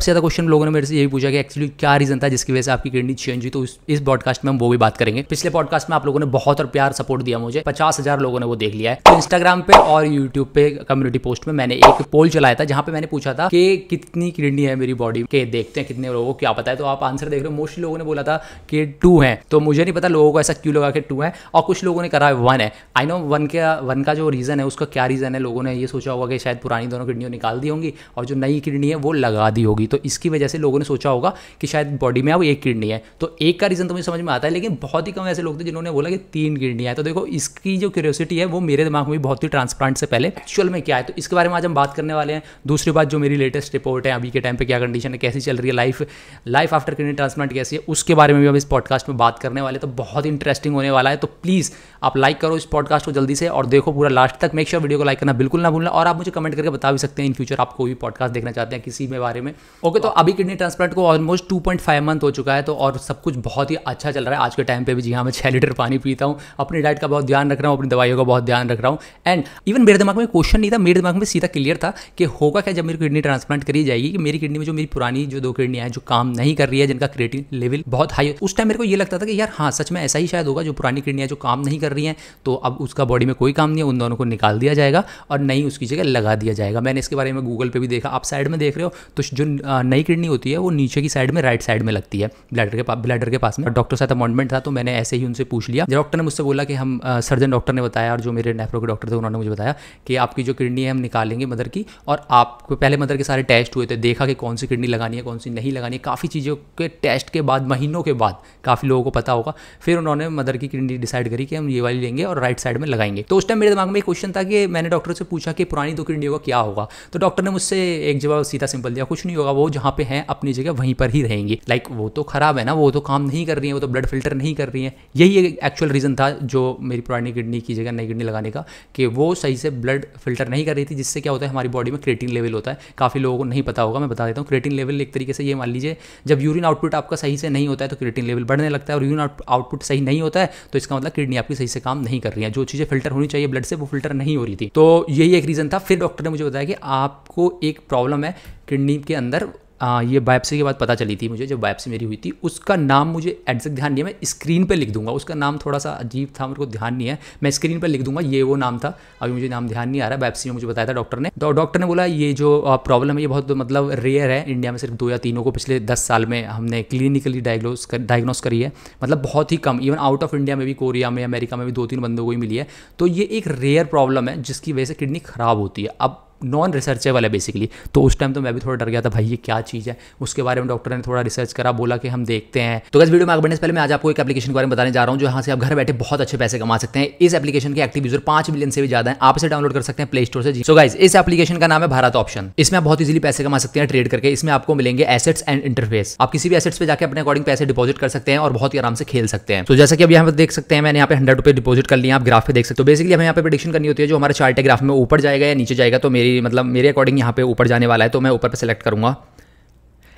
सबसे ज़्यादा क्वेश्चन लोगों ने मेरे से यही पूछा कि एक्चुअली क्या रीज़न था जिसकी वजह से आपकी किडनी चेंज हुई तो इस पॉडकास्ट में हम वो भी बात करेंगे। पिछले पॉडकास्ट में आप लोगों ने बहुत और प्यार सपोर्ट दिया मुझे। पचास हज़ार लोगों ने वो देख लिया है। तो इंस्टाग्राम पे और यूट्यूब पे कम्युनिटी पोस्ट में मैंने एक पोल चलाया था, जहाँ पे मैंने पूछा था कि कितनी किडनी है मेरी बॉडी के? देखते हैं कितने लोगों को क्या पता है। तो आप आंसर देख रहे हो। मोस्टली लोगों ने बोला था कि टू है। तो मुझे नहीं पता लोगों को ऐसा क्यों लगा कि टू है। और कुछ लोगों ने करा वन है। आई नो वन का वन का जो रीज़न है, उसका क्या रीज़न है? लोगों ने ये सोचा होगा कि शायद पुरानी दोनों किडनियों निकाल दी होंगी और जो नई किडनी है, वो लगा दी होगी। तो इसकी वजह से लोगों ने सोचा होगा कि शायद बॉडी में अब एक किडनी है। तो एक का रीज़न तो मुझे समझ में आता है, लेकिन बहुत ही कम ऐसे लोग थे जिन्होंने बोला कि तीन किडनी है। तो देखो, इसकी जो क्यूरियोसिटी है, वो मेरे दिमाग में बहुत ही ट्रांसप्लांट से पहले एक्चुअल में क्या है। तो इसके बारे में आज हम बात करने वाले हैं। दूसरी बात, जो मेरी लेटेस्ट रिपोर्ट है, अभी के टाइम पर क्या कंडीशन है, कैसी चल रही है life life after kidney transplant कैसी है, उसके बारे में भी हम इस पॉडकास्ट में बात करने वाले तो बहुत इंटरेस्टिंग होने वाला है। तो प्लीज़ आप लाइक करो इस पॉडकास्ट को जल्दी से और देखो पूरा लास्ट तक। मेक श्योर वीडियो को लाइक करना बिल्कुल ना भूलना और आप मुझे कमेंट करके बता भी सकते हैं इन फ्यूचर आप कोई भी पॉडकास्ट देखना चाहते हैं किसी में बारे में। ओके तो अभी किडनी ट्रांसप्लांट को ऑलमोस्ट टू मंथ हो चुका है तो और सब कुछ बहुत ही अच्छा चल रहा है। आज के टाइम पे भी जी हाँ मैं छः लीटर पानी पीता हूँ अपनी डाइट का बहुत ध्यान रख रहा हूँ अपनी दवाइयों का बहुत ध्यान रख रहा हूँ। एंड इवन मेरे दिमाग में क्वेश्चन नहीं था मेरे दिमाग में सीधा क्लियर था कि होगा क्या जब मेरी किडनी ट्रांसप्लांट करी जाएगी कि मेरी किडनी में जो मेरी पुरानी जो दो किडनियाँ हैं जो काम नहीं कर रही है जिनका क्रिएटिन लेवल बहुत हाई उस टाइम मेरे को ये लगता था कि यार हाँ सच में ऐसा ही शायद होगा जो पुरानी किडनियाँ जो काम नहीं कर रही हैं तो अब उसका बॉडी में कोई काम नहीं है उन दोनों को निकाल दिया जाएगा और नहीं उसकी जगह लगा दिया जाएगा। मैंने इसके बारे में गूगल पर भी देखा आप साइड में देख रहे हो तो जो नई किडनी होती है, वो नीचे की साइड में राइट साइड में लगती है ब्लैडर के पास ब्लैडर के पास में। डॉक्टर साथ अपॉइंटमेंट था तो मैंने ऐसे ही उनसे पूछ लिया। डॉक्टर ने मुझसे बोला कि हम सर्जन डॉक्टर ने बताया और जो मेरे नेफ्रो के डॉक्टर थे, उन्होंने मुझे बताया कि आपकी जो किडनी है, हम निकालेंगे मदर की। और आपको पहले मदर के सारे टेस्ट हुए थे, देखा कि कौन सी किडनी लगानी है, कौन सी नहीं लगानी है। काफ़ी चीज़ों के टेस्ट के बाद, महीनों के बाद, काफ़ी लोगों को पता होगा। फिर उन्होंने मदर की किडनी डिसाइड करी कि हम ये वाली लेंगे और राइट साइड में लगाएँगे। तो उस टाइम मेरे दिमाग में एक क्वेश्चन था कि मैंने डॉक्टर से पूछा कि पुरानी दो किडनी का क्या होगा? तो डॉक्टर ने मुझसे एक जवाब सीधा सिंपल दिया, कुछ नहीं होगा वो जहाँ पे हैं, अपनी जगह वहीं पर ही रहेंगी। लाइक वो तो खराब है ना, वो तो काम नहीं कर रही है, वो तो ब्लड फ़िल्टर नहीं कर रही है। यही एक एक्चुअल रीज़न था जो मेरी पुरानी किडनी की जगह, नई किडनी लगाने का, कि वो सही से ब्लड फ़िल्टर नहीं कर रही थी, जिससे क्या होता है, हमारी बॉडी में क्रेटिन लेवल होता है। काफ़ी लोगों को नहीं पता होगा, मैं बता देता हूँ क्रेटिन लेवल एक तरीके से ये मान लीजिए, जब यूरिन आउटपुट आपका सही से नहीं होता है तो क्रेटिन लेवल बढ़ने लगता है, और यूरिन आउटपुट सही नहीं होता है तो इसका मतलब किडनी आपकी सही से काम नहीं कर रही है। जो चीज़ें फ़िल्टर होनी चाहिए ब्लड से, वो फ़िल्टर नहीं हो रही थी। तो यही एक रीज़न था। फिर डॉक्टर ने मुझे बताया कि आपको एक प्रॉब्लम है किडनी के अंदर आ, ये बायोप्सी के बाद पता चली थी मुझे जब बायोप्सी मेरी हुई थी उसका नाम मुझे एग्जैक्ट ध्यान नहीं है मैं स्क्रीन पे लिख दूँगा। उसका नाम थोड़ा सा अजीब था मेरे को ध्यान नहीं है। मैं स्क्रीन पर लिख दूँगा ये वो नाम था। अभी मुझे नाम ध्यान नहीं आ रहा बायोप्सी में मुझे बताया था डॉक्टर ने। तो डॉक्टर ने बोला ये जो प्रॉब्लम है ये बहुत मतलब रेयर है। इंडिया में सिर्फ़ दो या तीनों को पिछले दस साल में हमने क्लिनिकली डायग्नोस कर डायग्नोस करी है। मतलब बहुत ही कम इवन आउट ऑफ़ इंडिया में भी कोरिया में अमेरिका में भी दो तीन बंदों को ही मिली है। तो ये एक रेयर प्रॉब्लम है जिसकी वजह से किडनी खराब होती है। अब नॉन रिसर्चेबल है बेसिकली तो उस टाइम तो मैं भी थोड़ा डर गया था, भाई ये क्या चीज़ है? उसके बारे में डॉक्टर ने थोड़ा रिसर्च करा, बोला कि हम देखते हैं। तो इस वीडियो में आगे बढ़ने से पहले मैं आज आपको एक एप्लीकेशन के बारे में बताने जा रहा हूँ, जो यहाँ से आप घर बैठे बहुत अच्छे पैसे कमा सकते हैं। इस एप्लीकेशन के एक्टिव यूज़र पाँच मिलियन से भी ज़्यादा है। आप इसे डाउनलोड कर सकते हैं प्ले स्टोर से। सो गाइज़ इस एप्लीकेशन का नाम है भारत ऑप्शन इसमें आप बहुत इजिली पैसे कमा सकते हैं ट्रेड करके। इसमें आपको मिलेंगे एसेट्स एंड इंटरफेस आप किसी भी एसेट्स पे जाकर अपने अकॉर्डिंग पैसे डिपॉजिट कर सकते हैं और बहुत ही आराम से खेल सकते हैं। तो जैसा कि अब यहाँ पे देख सकते हैं, मैंने यहाँ पे हंड्रेड रुपए डिपॉजिट कर लिया आप ग्राफ पे देख सकते हो। बेसिकली हमें यहाँ पे प्रिडिक्शन करनी होती है, जो हमारे चार्ट ग्राफ में ऊपर जाएगा या नीचे जाएगा तो मेरी मतलब मेरे अकॉर्डिंग यहाँ पे ऊपर जाने वाला है तो मैं ऊपर पे सेलेक्ट करूँगा।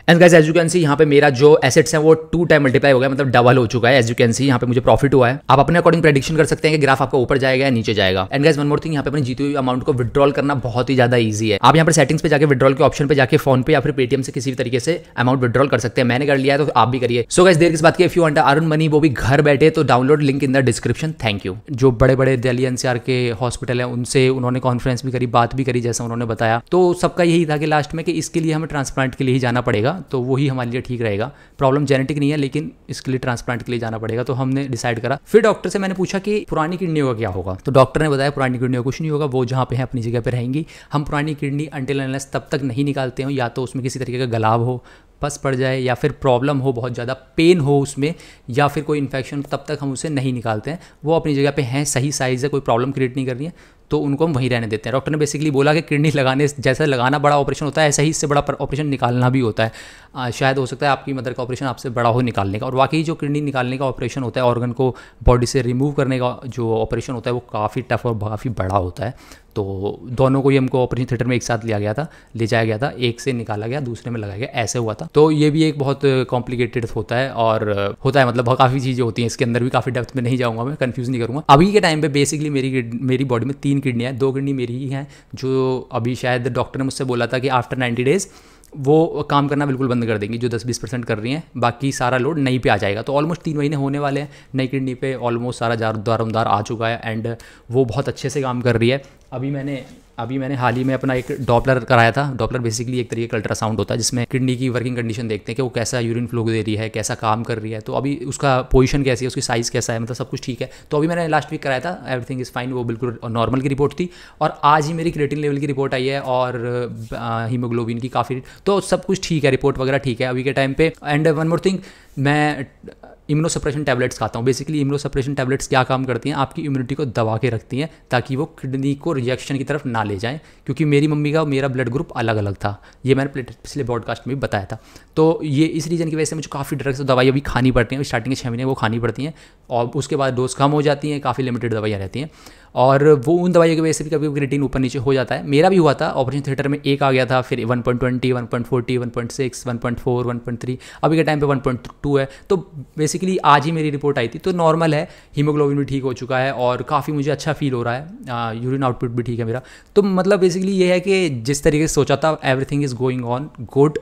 And guys as you can see यहाँ पे मेरा जो एसेट्स है, वो टू टाइम मल्टीप्लाई हो गया मतलब डबल हो चुका है. एज यू कैन सी यहाँ पे मुझे प्रॉफिट हुआ है. आप अपने अकॉर्डिंग प्रेडिक्शन कर सकते हैं कि ग्राफ आपका ऊपर जाएगा या नीचे जाएगा. And guys one more thing यहाँ पे अपनी जीती हुई अमाउंट को विड्रॉल करना बहुत ही ज़्यादा ईजी है. आप यहाँ पर सेटिंग्स पे जाकर विड्रॉल के ऑप्शन पे जाकर फ़ोन पे या फिर पेटीएम से किसी भी तरीके से अमाउंट विड्रॉल कर सकते हैं. मैंने कर लिया है तो आप भी करिए. सो गाइस देर किस बात की? If you want earn money वो भी घर बैठे तो download link in the description thank you जो बड़े बड़े दिल्ली एनसीआर के हॉस्पिटल है, उनसे उन्होंने कॉन्फ्रेंस भी करी, बात भी करी, जैसा उन्होंने बताया. तो सबका यही था कि लास्ट में कि इसके लिए हमें ट्रांसप्लांट के लिए ही जाना पड़ेगा. तो वही हमारे लिए ठीक रहेगा। प्रॉब्लम जेनेटिक नहीं है, लेकिन इसके लिए ट्रांसप्लांट के लिए जाना पड़ेगा। तो हमने डिसाइड करा। फिर डॉक्टर से मैंने पूछा कि पुरानी किडनी का क्या होगा? तो डॉक्टर ने बताया पुरानी किडनी का कुछ नहीं होगा, वो जहाँ पे है, अपनी जगह पे रहेंगी। हम पुरानी किडनी अंटिल एनलेस तब तक नहीं निकालते हो, या तो उसमें किसी तरीके का गलाव हो पस पड़ जाए, या फिर प्रॉब्लम हो, बहुत ज़्यादा पेन हो उसमें, या फिर कोई इन्फेक्शन तब तक हम उसे नहीं निकालते हैं। वो अपनी जगह पे हैं, सही साइज़ है, कोई प्रॉब्लम क्रिएट नहीं कर रही है। तो उनको हम वहीं रहने देते हैं। डॉक्टर ने बेसिकली बोला कि किडनी लगाने जैसा लगाना बड़ा ऑपरेशन होता है ऐसा ही इससे बड़ा ऑपरेशन निकालना भी होता है। आ, शायद हो सकता है आपकी मदर का ऑपरेशन आपसे बड़ा हो निकालने का। और वाकई जो किडनी निकालने का ऑपरेशन होता है ऑर्गन को बॉडी से रिमूव करने का जो ऑपरेशन होता है वो काफ़ी टफ और काफ़ी बड़ा होता है। तो दोनों को ही हमको ऑपरेशन थिएटर में एक साथ लिया गया था ले जाया गया था एक से निकाला गया दूसरे में लगाया गया ऐसे हुआ था। तो ये भी एक बहुत कॉम्प्लिकेटेड होता है और होता है मतलब काफ़ी चीज़ें होती हैं इसके अंदर भी काफ़ी डेप्थ में नहीं जाऊँगा मैं कन्फ्यूज़ नहीं करूँगा। अभी के टाइम पे बेसिकली मेरी मेरी बॉडी में तीन किडनी है, दो किडनी मेरी ही हैं, जो अभी शायद डॉक्टर ने मुझसे बोला था कि आफ्टर नाइन्टी डेज़ वो काम करना बिल्कुल बंद कर देंगी, जो दस बीस परसेंट कर रही हैं, बाकी सारा लोड नई पे आ जाएगा। तो ऑलमोस्ट तीन महीने होने वाले हैं, नई किडनी पे ऑलमोस्ट सारा जार दारोमदार आ चुका है एंड वो बहुत अच्छे से काम कर रही है। अभी मैंने अभी मैंने हाल ही में अपना एक डॉपलर कराया था। डॉपलर बेसिकली एक तरीके का अल्ट्रासाउंड होता है, जिसमें किडनी की वर्किंग कंडीशन देखते हैं कि वो कैसा यूरिन फ्लो दे रही है, कैसा काम कर रही है। तो अभी उसका पोजीशन कैसी है, उसकी साइज़ कैसा है मतलब सब कुछ ठीक है। तो अभी मैंने लास्ट वीक कराया था एवरीथिंग इज़ फाइन वो बिल्कुल नॉर्मल की रिपोर्ट थी। और आज ही मेरी क्रेटिन लेवल की रिपोर्ट आई है और हीमोग्लोबिन की काफ़ी तो सब कुछ ठीक है रिपोर्ट वगैरह ठीक है। अभी के टाइम पे एंड वन मोर थिंग मैं इम्यूनोसप्रेशन टैबलेट्स खाता हूँ। बेसिकली इम्यूनोसप्रेशन टैबलेट्स क्या काम करती हैं? आपकी इम्यूनिटी को दबा के रखती हैं ताकि वो किडनी को रिएक्शन की तरफ़ ना ले जाएँ, क्योंकि मेरी मम्मी का मेरा ब्लड ग्रुप अलग अलग था। ये मैंने पिछले ब्रॉडकास्ट में भी बताया था। तो ये इस रीज़न की वजह से मुझे काफ़ी ड्रग्स दवाई अभी खानी पड़ती हैं। स्टार्टिंग के छः महीने वो खानी पड़ती हैं और उसके बाद डोज कम हो जाती हैं, काफ़ी लिमिटेड दवाइयाँ रहती हैं। और वो उन दवाइयों की वजह से भी कभी कभी रेटिन ऊपर नीचे हो जाता है। मेरा भी हुआ था ऑपरेशन थिएटर में एक आ गया था फिर 1.20, 1.40, 1.6, 1.4, 1.3 अभी के टाइम पे 1.2 है। तो बेसिकली आज ही मेरी रिपोर्ट आई थी तो नॉर्मल है। हीमोग्लोबिन भी ठीक हो चुका है और काफ़ी मुझे अच्छा फील हो रहा है। यूरिन आउटपुट भी ठीक है मेरा। तो मतलब बेसिकली ये है कि जिस तरीके से सोचा था everything is going on good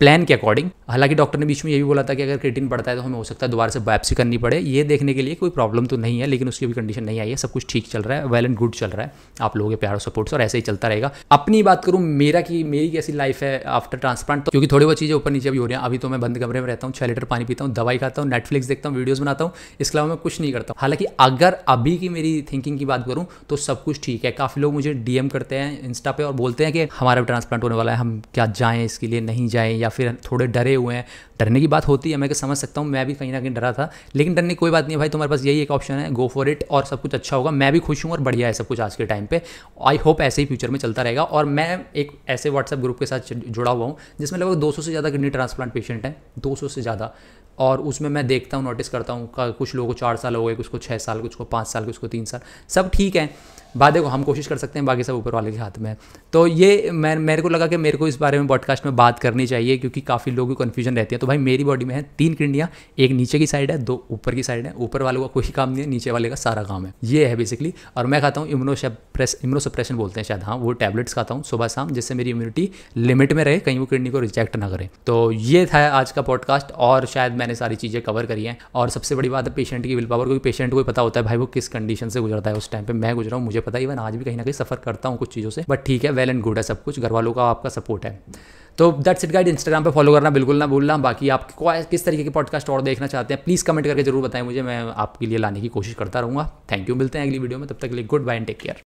plan के अकॉर्डिंग। हालाँकि डॉक्टर ने बीच में ये भी बोला था कि अगर क्रेटिन बढ़ता है तो हमें हो सकता है दोबारा से बायोप्सी करनी पड़े। ये देखने के लिए कोई प्रॉब्लम तो नहीं है, लेकिन उसकी भी कंडीशन नहीं आई है। सब कुछ ठीक चल रहा है वेल एंड गुड चल रहा है। आप लोगों के प्यार और सपोर्ट और ऐसे ही चलता रहेगा। अपनी बात करूँ, मेरा की, मेरी कैसी लाइफ है आफ्टर ट्रांसप्लांट तो क्योंकि थोड़ी बहुत चीज़ें ऊपर नीचे भी हो रही हैं। अभी तो मैं बंद कमरे में रहता हूँ छः लीटर पानी पीता हूँ, दवाई खाता हूँ नेटफ्लिक्स देखता हूँ वीडियोज़ बनाता हूँ, इसके अलावा मैं कुछ नहीं करता हालाँकि अगर अभी की मेरी थिंकिंग की बात करूँ तो सब कुछ ठीक है। काफ़ी लोग मुझे डीएम करते हैं इंस्टा पे और बोलते हैं कि हमारा ट्रांसप्लांट होने वाला है, हम क्या जाएँ इसके लिए, नहीं जाएँ या फिर थोड़े डरे हुए हैं। डरने की बात होती है, मैं समझ सकता हूँ, मैं भी कहीं ना कहीं डरा था। लेकिन डरने की कोई बात नहीं है भाई, तुम्हारे पास यही एक ऑप्शन है गो फॉर इट और सब कुछ अच्छा होगा। मैं भी खुश हूँ और बढ़िया है सब कुछ आज के टाइम पे। आई होप ऐसे ही फ्यूचर में चलता रहेगा और मैं एक ऐसे व्हाट्सएप ग्रुप के साथ जुड़ा हुआ हूँ, जिसमें लगभग दो सौ से ज़्यादा किडनी ट्रांसप्लांट पेशेंट हैं, दो सौ से ज़्यादा। और उसमें मैं देखता हूँ नोटिस करता हूँ कुछ लोगों को चार साल हो गए, कुछ को छः साल, कुछ को पाँच साल, कुछ को तीन साल। सब ठीक है। बाद देखो, हम कोशिश कर सकते हैं बाकी सब ऊपर वाले के हाथ में। तो ये मैं, मेरे को लगा कि मेरे को इस बारे में पॉडकास्ट में बात करनी चाहिए, क्योंकि काफ़ी लोगों को कन्फ्यूज़न रहती है। तो भाई, मेरी बॉडी में है तीन किडनियाँ, एक नीचे की साइड है, दो ऊपर की साइड है। ऊपर वालों का कोई काम नहीं है, नीचे वाले का सारा काम है। ये है बेसिकली और मैं खाता हूँ इम्यूनोसप्रेस इम्यूनोसप्रेशन बोलते हैं शायद हाँ वो टैबलेट्स खाता हूँ सुबह शाम, जिससे मेरी इम्यूनिटी लिमिट में रहे, कहीं वो किडनी को रिजेक्ट ना करें। तो ये था आज का पॉडकास्ट और शायद मैंने सारी चीज़ें कवर करी हैं। और सबसे बड़ी बात है पेशेंट की विल पावर क्योंकि पेशेंट को पता होता है, भाई, वो किस कंडीशन से गुजरता है उस टाइम पर मैं गुजरा हूँ, मुझे पता है इवन आज भी कहीं ना कहीं सफ़र करता हूँ कुछ चीज़ों से बट ठीक है वेल एंड गुड है सब कुछ घर वालों का आपका सपोर्ट है। तो दैट्स इट गाइड इंस्टाग्राम पे फॉलो करना बिल्कुल ना भूलना, बाकी आप किस तरीके के पॉडकास्ट और देखना चाहते हैं प्लीज़ कमेंट करके ज़रूर बताएँ मुझे, मैं आपके लिए लाने की कोशिश करता रहूँगा। थैंक यू मिलते हैं अगली वीडियो में, तब तक के लिए goodbye and take care